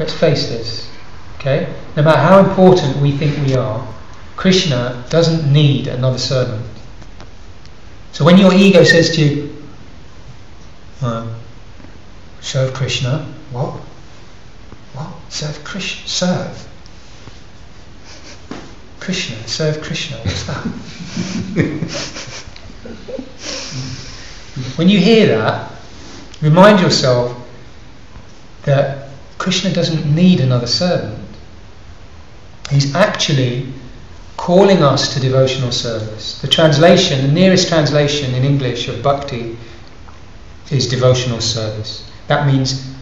let's face this, okay? No matter how important we think we are, Krishna doesn't need another servant. So when your ego says to you, serve Krishna, what? What? Serve Krishna? Serve? Krishna, serve Krishna, what's that? when you hear that, remind yourself that Krishna doesn't need another servant. He's actually calling us to devotional service. The translation, the nearest translation in English of bhakti is devotional service. That means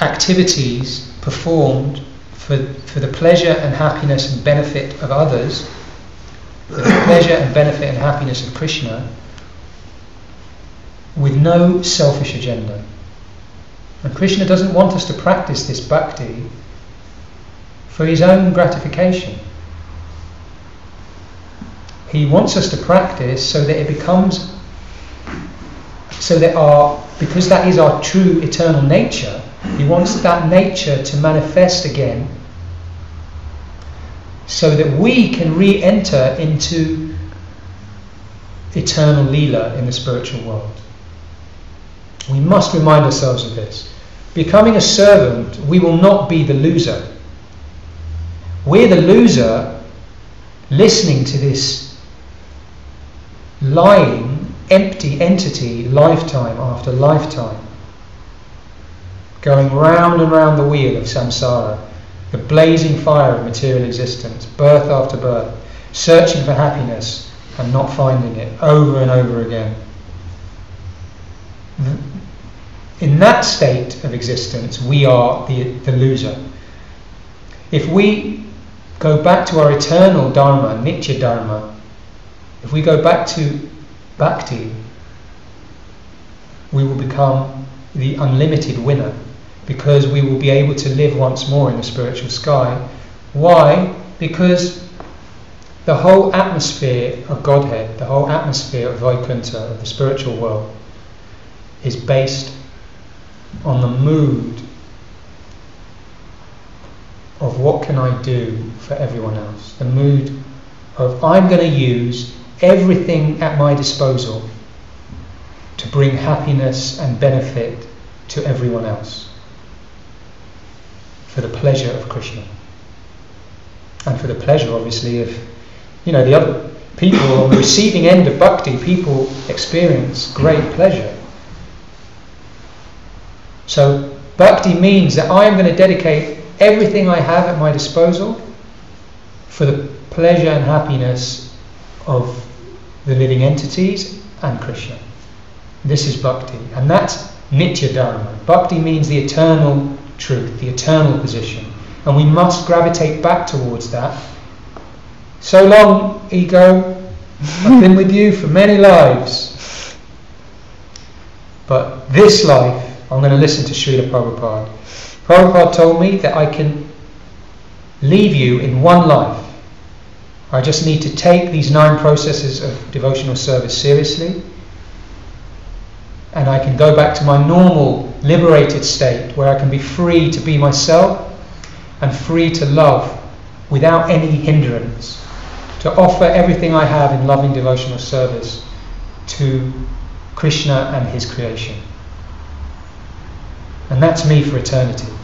activities performed for, for the pleasure and happiness and benefit of others, for the pleasure and benefit and happiness of Krishna, with no selfish agenda. And Krishna doesn't want us to practice this bhakti for his own gratification. He wants us to practice so that it becomes, so that our, because that is our true eternal nature, he wants that nature to manifest again so that we can re enter into eternal Leela in the spiritual world. We must remind ourselves of this. Becoming a servant, we will not be the loser. We're the loser listening to this lying, empty entity lifetime after lifetime, going round and round the wheel of samsara, the blazing fire of material existence, birth after birth, searching for happiness and not finding it over and over again. In that state of existence, we are the, the loser. If we go back to our eternal Dharma, Nitya Dharma, if we go back to Bhakti, we will become the unlimited winner because we will be able to live once more in the spiritual sky. Why? Because the whole atmosphere of Godhead, the whole atmosphere of Vaikuntha, of the spiritual world, is based on the mood of what can I do for everyone else. The mood of I'm going to use everything at my disposal to bring happiness and benefit to everyone else for the pleasure of Krishna and for the pleasure obviously of you know the other people on the receiving end of bhakti people experience great pleasure so bhakti means that I am going to dedicate everything I have at my disposal for the pleasure and happiness of the living entities and Krishna. This is bhakti, and that's nitya dharma. Bhakti means the eternal truth, the eternal position, and we must gravitate back towards that. So long, ego, I've been with you for many lives, but this life I'm going to listen to Srila Prabhupada. Prabhupada told me that I can leave you in one life. I just need to take these nine processes of devotional service seriously and I can go back to my normal liberated state where I can be free to be myself and free to love without any hindrance, to offer everything I have in loving devotional service to Krishna and his creation. And that's me for eternity.